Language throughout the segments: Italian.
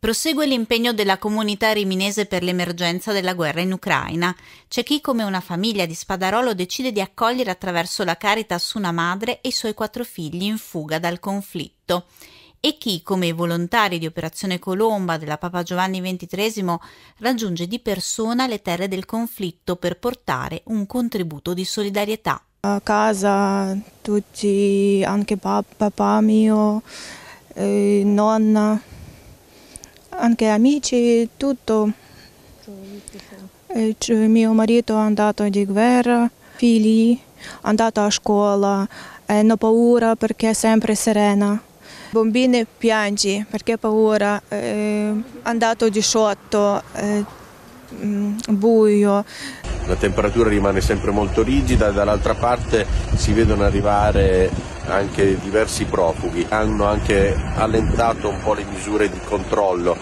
Prosegue l'impegno della comunità riminese per l'emergenza della guerra in Ucraina. C'è chi, come una famiglia di Spadarolo, decide di accogliere attraverso la Caritas una madre e i suoi quattro figli in fuga dal conflitto. E chi, come i volontari di Operazione Colomba della Papa Giovanni XXIII, raggiunge di persona le terre del conflitto per portare un contributo di solidarietà. A casa tutti, anche papà mio, eh, nonna anche amici, tutto. E mio marito è andato di guerra, figli, è andato a scuola, hanno paura perché è sempre serena. Bambini piangi perché ha paura, è andato di sotto, è buio. La temperatura rimane sempre molto rigida e dall'altra parte si vedono arrivare anche diversi profughi. Hanno anche allentato un po' le misure di controllo,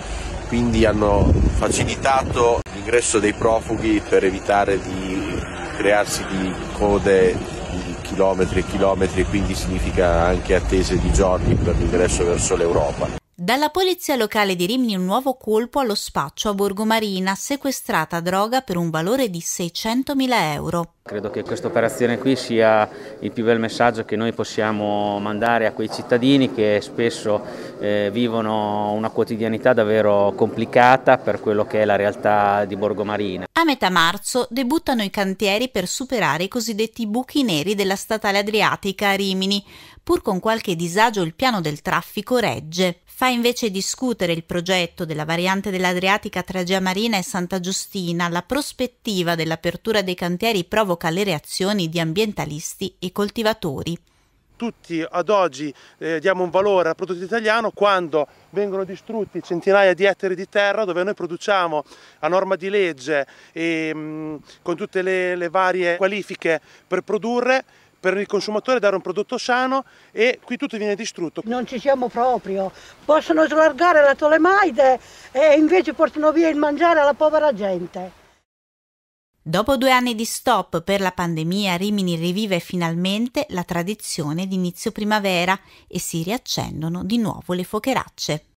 quindi hanno facilitato l'ingresso dei profughi per evitare di crearsi di code di chilometri e chilometri quindi significa anche attese di giorni per l'ingresso verso l'Europa. Dalla polizia locale di Rimini un nuovo colpo allo spaccio a Borgomarina, sequestrata droga per un valore di 600.000 euro. Credo che questa operazione qui sia il più bel messaggio che noi possiamo mandare a quei cittadini che spesso eh, vivono una quotidianità davvero complicata per quello che è la realtà di Borgomarina. A metà marzo debuttano i cantieri per superare i cosiddetti buchi neri della statale adriatica a Rimini. Pur con qualche disagio il piano del traffico regge fa invece discutere il progetto della variante dell'Adriatica tra Gia Marina e Santa Giustina, la prospettiva dell'apertura dei cantieri provoca le reazioni di ambientalisti e coltivatori. Tutti ad oggi eh, diamo un valore al prodotto italiano quando vengono distrutti centinaia di ettari di terra dove noi produciamo a norma di legge e mh, mm, con tutte le, le varie qualifiche per produrre per il consumatore dare un prodotto sano e qui tutto viene distrutto. Non ci siamo proprio, possono slargare la tolemaide e invece portano via il mangiare alla povera gente. Dopo due anni di stop per la pandemia, Rimini rivive finalmente la tradizione di inizio primavera e si riaccendono di nuovo le focheracce.